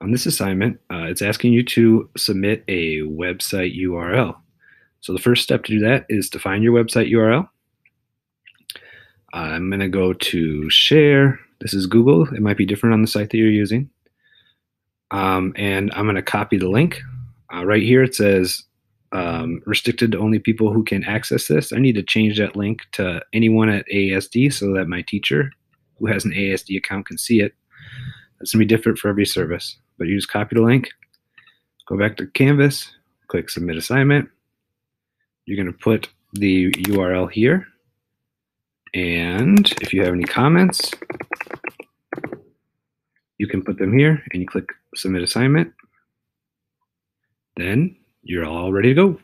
on this assignment, uh, it's asking you to submit a website URL. So the first step to do that is to find your website URL. I'm going to go to share. This is Google. It might be different on the site that you're using. Um, and I'm going to copy the link. Uh, right here it says um, restricted to only people who can access this. I need to change that link to anyone at ASD so that my teacher who has an ASD account can see it. It's going to be different for every service. But you just copy the link, go back to Canvas, click Submit Assignment. You're going to put the URL here. And if you have any comments, you can put them here and you click Submit Assignment. Then you're all ready to go.